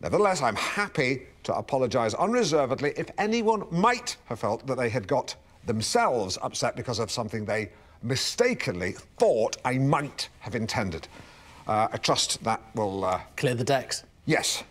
Nevertheless, I'm happy to apologise unreservedly if anyone might have felt that they had got themselves upset because of something they mistakenly thought I might have intended. Uh, I trust that will. Uh... Clear the decks. Yes.